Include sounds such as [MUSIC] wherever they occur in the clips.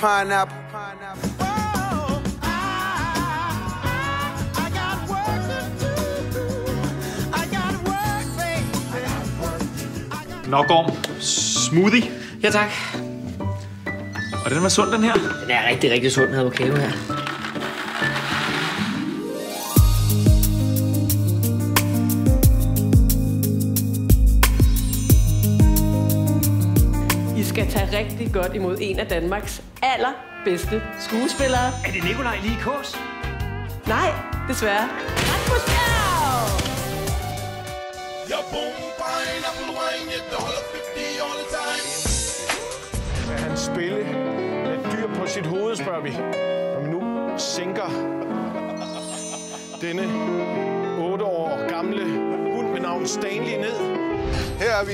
pineapple. Nok om. Smoothie. Ja, tak. Og den var sund, den her. Den er rigtig, rigtig sund, avocado her. Skal tage rigtig godt imod en af Danmarks allerbedste skuespillere. Er det Nikolaj lige kurs? Nej, desværre. Rasmus Bjerg! Kan han spille et dyr på sit hoved, spørger vi. Når vi nu sænker denne 8 år gamle hund med navn Stanley ned. Her er vi.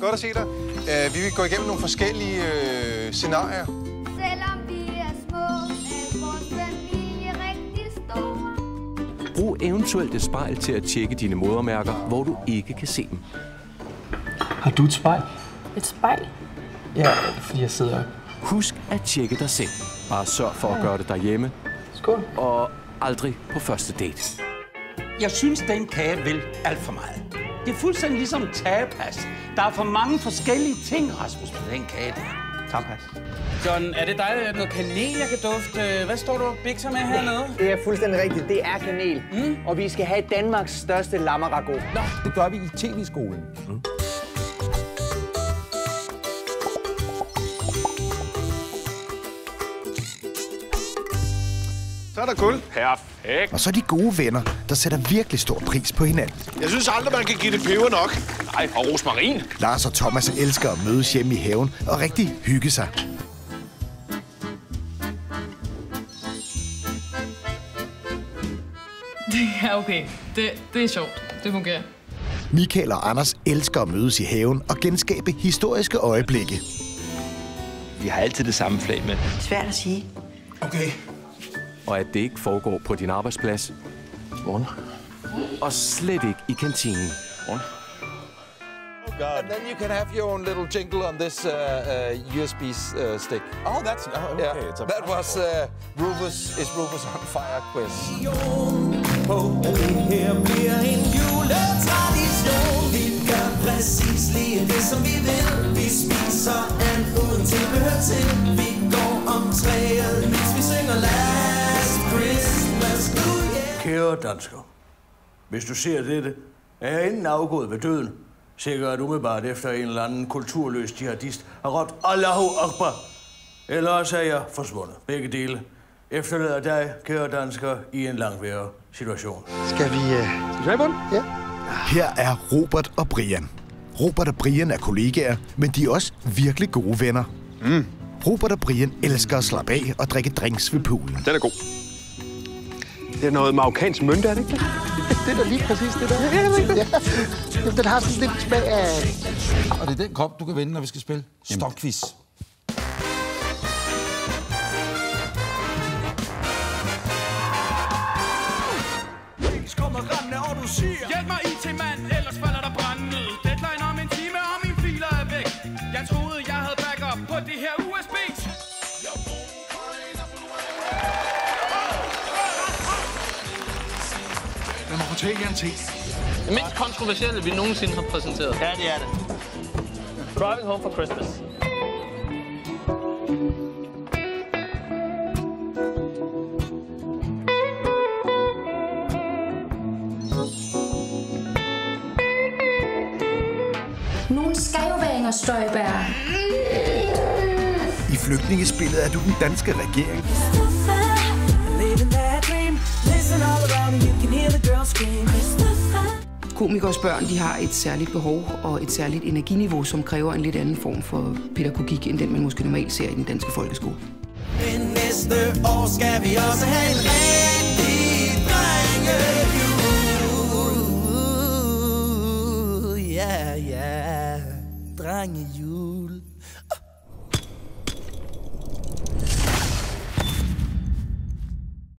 Godt at se dig. Uh, vi vil gå igennem nogle forskellige uh, scenarier. Selvom vi er små, er vores familie rigtig stor. Brug eventuelt et spejl til at tjekke dine modermærker, hvor du ikke kan se dem. Har du et spejl? Et spejl? Ja, fordi jeg sidder... Husk at tjekke dig selv. Bare sørg for at gøre det derhjemme. Skål. Og aldrig på første date. Jeg synes, den kage vil alt for meget. Det er fuldstændig ligesom tapas. Der er for mange forskellige ting, Rasmus, på den kage der. Tapas. John, er det dig, der er noget kanel, jeg kan dufte? Hvad står du og bikser med hernede? Det er fuldstændig rigtigt. Det er kanel. Mm. Og vi skal have Danmarks største lammerago. Nå, Det gør vi i tv-skolen. Mm. Så er der kul. Perfekt. Og så de gode venner, der sætter virkelig stor pris på hinanden. Jeg synes aldrig, man kan give det peber nok. Nej, og rosmarin. Lars og Thomas elsker at mødes hjemme i haven og rigtig hygge sig. [LAUGHS] Ja, okay. Det, det er sjovt. Det fungerer. Michael og Anders elsker at mødes i haven og genskabe historiske øjeblikke. Vi har altid det samme flag med. Svært at sige. Okay. Og at det ikke foregår på din arbejdsplads. Morgen. Og slet ikke i kantinen. And then you can have your own little jingle on this uh, uh, USB uh, stick. Oh, that's... Oh, okay. Yeah, It's a that was uh, Rufus is Rufus on fire quiz. Her bliver en juletradition. Vi gør præcis lige det, som vi vil. Vi spiser and uden tilbehør til. Vi går om træet, mens vi synger. Kære dansker, hvis du ser dette, er jeg enten afgået ved døden, sikkert umiddelbart efter en eller anden kulturløs jihadist har råbt Allahu Akbar, eller også er jeg forsvundet. Begge dele efterlader dig, kære dansker, i en langvære situation. Skal vi... Skal vi Ja. Her er Robert og Brian. Robert og Brian er kollegaer, men de er også virkelig gode venner. Mm. Robert og Brian elsker at slappe af og drikke drinks ved poolen. Den er god. Det er noget marokkansk mønt, er det ikke det? Det er da lige præcis det der. Ja, det ja. Den har sådan lidt smag af... Og det er den kop, du kan vinde, når vi skal spille stokquiz. kommer rendende, og du siger Hjælp mig IT-mand, Lad mig fortælle jer en ting. Det mindst kontroversielle, vi nogensinde har præsenteret. Ja, det er det. Driving Home for Christmas. Nogen skal jo være Inger Støjberg. I flygtningespillet er du den danske regering. Listen all around you can hear Komikers børn de har et særligt behov og et særligt energiniveau, som kræver en lidt anden form for pædagogik, end den man måske normalt ser i den danske folkeskole. Men næste år skal vi også have en rigtig drengejul. Ja, ja, drengejul.